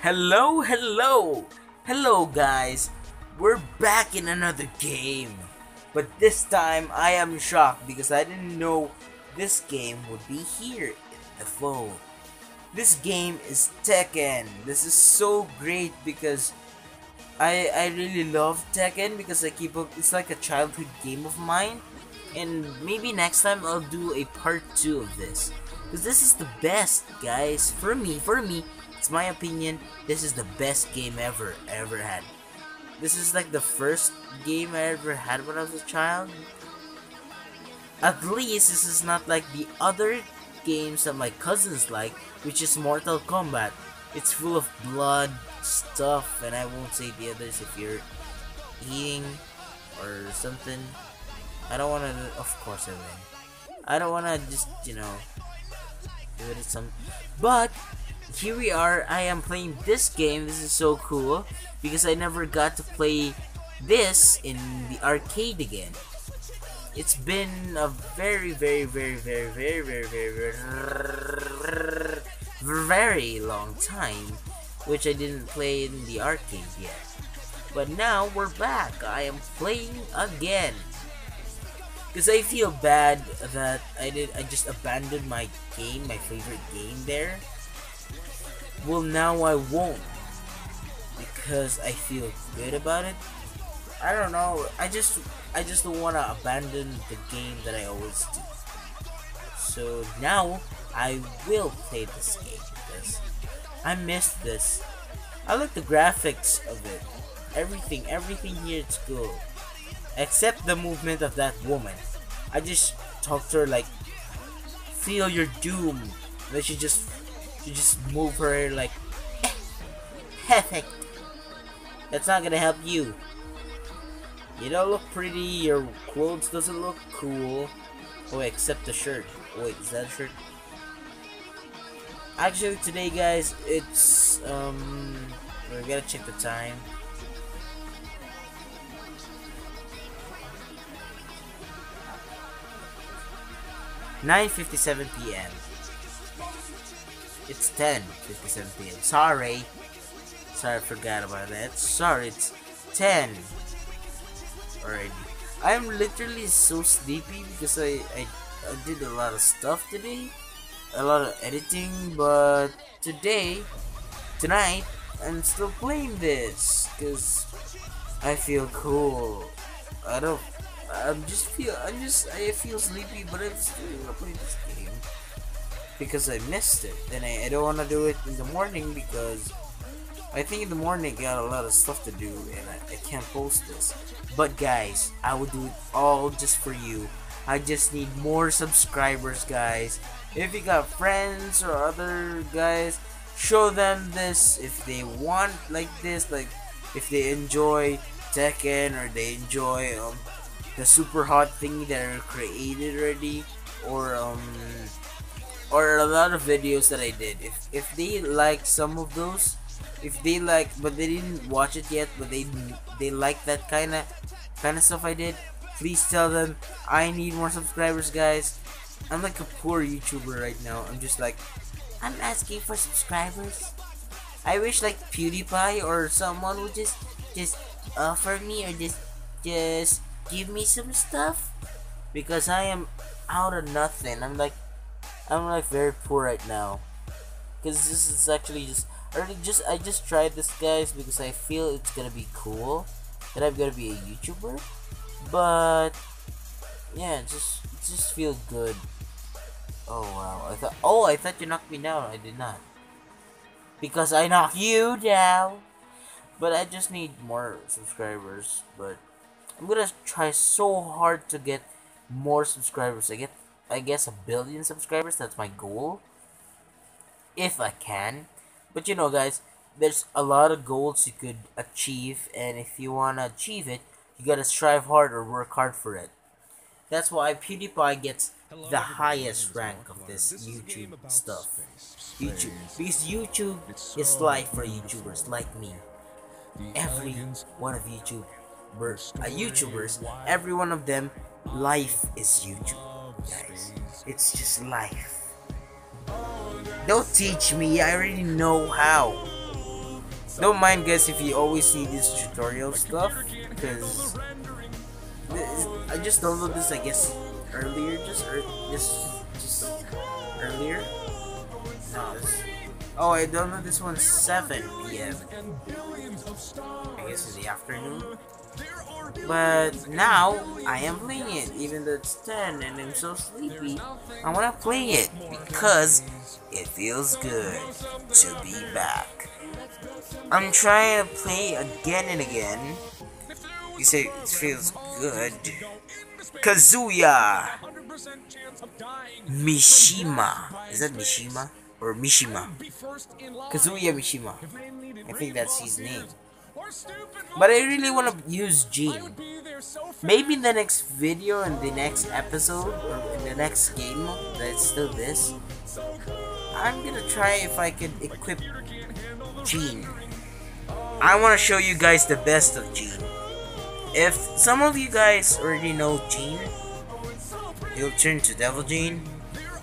Hello, hello, hello guys. We're back in another game. But this time I am shocked because I didn't know this game would be here in the phone. This game is Tekken. This is so great because I I really love Tekken because I keep up it's like a childhood game of mine. And maybe next time I'll do a part 2 of this. Because this is the best, guys. For me, for me, it's my opinion, this is the best game ever, ever had. This is like the first game I ever had when I was a child. At least this is not like the other games that my cousins like, which is Mortal Kombat. It's full of blood, stuff, and I won't say the others if you're eating or something. I don't wanna, of course I. I don't wanna just, you know, give it some, but here we are, I am playing this game, this is so cool, because I never got to play this in the arcade again. It's been a very, very, very, very, very, very, very, very, very long time, which I didn't play in the arcade yet. But now we're back, I am playing again. Because I feel bad that I did I just abandoned my game, my favorite game there. Well now I won't. Because I feel good about it. I don't know. I just I just don't wanna abandon the game that I always do. So now I will play this game because I missed this. I like the graphics of it. Everything, everything here is cool. Except the movement of that woman. I just talked to her like, feel your doom. And then she just, she just move her like, perfect. That's not gonna help you. You don't look pretty, your clothes doesn't look cool. Oh, except the shirt. Wait, is that a shirt? Actually, today, guys, it's, um, we gotta check the time. 9.57 p.m. It's 10.57 p.m. Sorry. Sorry, I forgot about that. Sorry, it's 10 already. I'm literally so sleepy because I, I, I did a lot of stuff today. A lot of editing, but today, tonight, I'm still playing this because I feel cool. I don't I'm just feel I'm just I feel sleepy, but I'm still gonna play this game because I missed it, and I, I don't want to do it in the morning because I think in the morning I got a lot of stuff to do, and I, I can't post this. But guys, I will do it all just for you. I just need more subscribers, guys. If you got friends or other guys, show them this if they want like this, like if they enjoy Tekken or they enjoy um the super hot thingy that are created already or um or a lot of videos that I did. If if they like some of those if they like but they didn't watch it yet but they they like that kind of kind of stuff I did please tell them I need more subscribers guys. I'm like a poor YouTuber right now. I'm just like I'm asking for subscribers. I wish like PewDiePie or someone would just just offer me or just just give me some stuff. Because I am out of nothing. I'm like, I'm like very poor right now because this is actually just, I just, I just tried this guys because I feel it's gonna be cool that I'm gonna be a YouTuber, but yeah, just, just feel good. Oh wow, I thought, oh, I thought you knocked me down. I did not. Because I knocked you down. But I just need more subscribers, but I'm gonna try so hard to get more subscribers. I get, I guess, a billion subscribers. That's my goal. If I can. But you know, guys, there's a lot of goals you could achieve, and if you wanna achieve it, you gotta strive hard or work hard for it. That's why PewDiePie gets the highest rank of this YouTube stuff. YouTube. Because YouTube is life for YouTubers like me. Every one of YouTube uh, YouTubers, every one of them, life is YouTube, guys. It's just life. Don't teach me, I already know how. Don't mind guys if you always see this tutorial stuff because I just downloaded this I guess earlier just er, just just earlier. No, oh I don't know. this one's 7 p.m. I guess in the afternoon. But now I am playing it, even though it's 10 and I'm so sleepy. I wanna play it because it feels good to be back. I'm trying to play again and again. You say it feels good. Kazuya Mishima. Is that Mishima? Or Mishima? Kazuya Mishima. I think that's his name. But I really want to use Gene. Maybe in the next video, in the next episode, or in the next game that's still this, I'm gonna try if I can equip Gene. I want to show you guys the best of Gene. If some of you guys already know Gene, he'll turn to Devil Gene.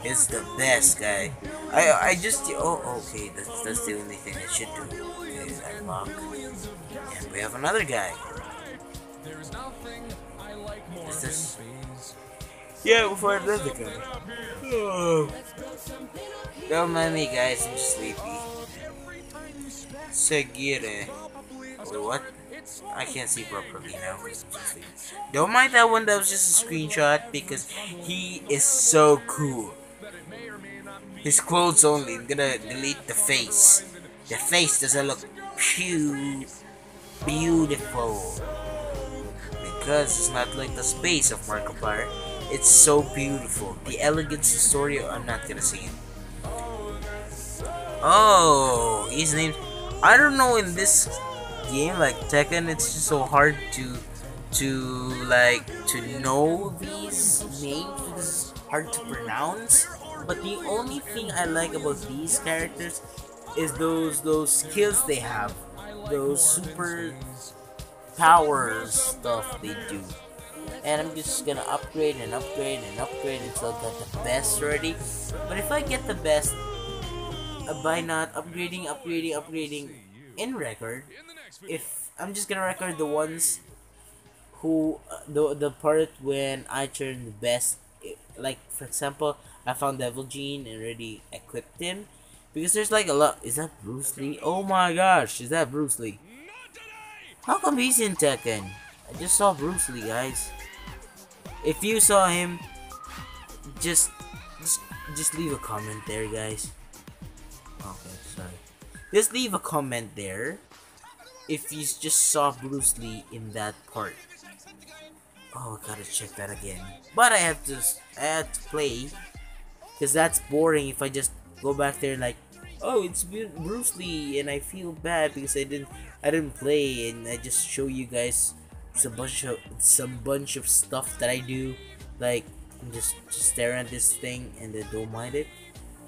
It's the best guy. I I just oh okay that's that's the only thing I should do. Okay, I lock. And we have another guy. Is this? Yeah, before I another guy. Oh. Don't mind me, guys. I'm sleepy. Segire. Wait, what? I can't see properly now. Don't mind that one. That was just a screenshot because he is so cool. His clothes only. I'm gonna delete the face. The face doesn't look pew beautiful because it's not like the space of Markiplier. It's so beautiful. The elegance, the story. I'm not gonna sing it. Oh, his name. I don't know in this game like Tekken. It's just so hard to to like to know these names. It's hard to pronounce. But the only thing I like about these characters is those those skills they have those super power stuff they do. And I'm just gonna upgrade and upgrade and upgrade until I get the best already. But if I get the best uh, by not upgrading, upgrading, upgrading in record, if I'm just gonna record the ones who uh, the the part when I turn the best, like for example, I found Devil Gene and already equipped him, because there's like a lot. Is that Bruce Lee? Oh my gosh, is that Bruce Lee? How come he's in Tekken? I just saw Bruce Lee, guys. If you saw him, just just just leave a comment there, guys. Okay, sorry. Just leave a comment there if you just saw Bruce Lee in that part. Oh, I gotta check that again. But I have to I have to play because that's boring if I just go back there like oh it's Bruce Lee and I feel bad because I didn't I didn't play and I just show you guys some bunch of some bunch of stuff that I do. Like I'm just just stare at this thing and then don't mind it.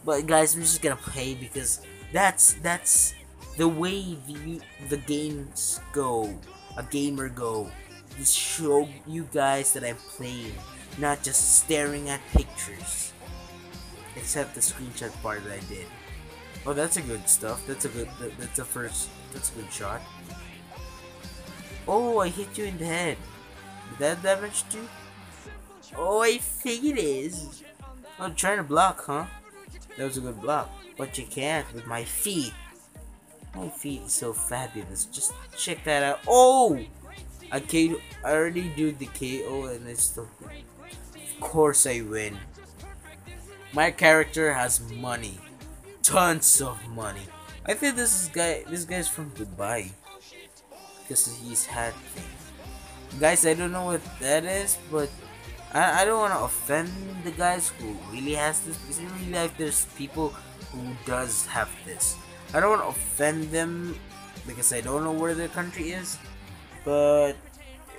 But guys I'm just gonna play because that's that's the way the the games go a gamer go. Just show you guys that I'm playing not just staring at pictures except the screenshot part that I did Oh, that's a good stuff. That's a good. That, that's a first. That's a good shot. Oh, I hit you in the head. Did that damage you? Oh, I think it is. I'm trying to block, huh? That was a good block. But you can't with my feet. My feet is so fabulous. Just check that out. Oh! I, I already do the KO and it's still... Of course I win. My character has money tons of money. I think this is guy this guy's from Dubai. Because he's had things. Guys, I don't know what that is, but I, I don't want to offend the guys who really has this because in real life there's people who does have this. I don't want to offend them because I don't know where their country is, but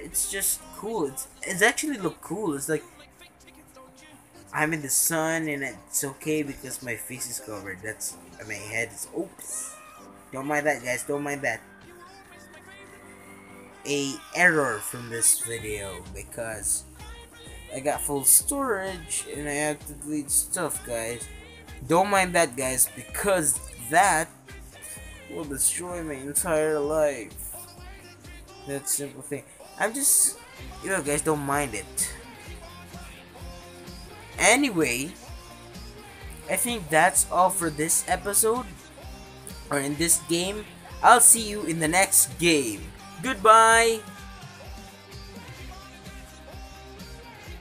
it's just cool. It's it's actually look cool. It's like I'm in the sun and it's okay because my face is covered. That's my head is oops. Don't mind that guys, don't mind that. A error from this video because I got full storage and I have to delete stuff guys. Don't mind that guys because that will destroy my entire life. That simple thing. I'm just, you know, guys, don't mind it. Anyway, I think that's all for this episode, or in this game. I'll see you in the next game. Goodbye!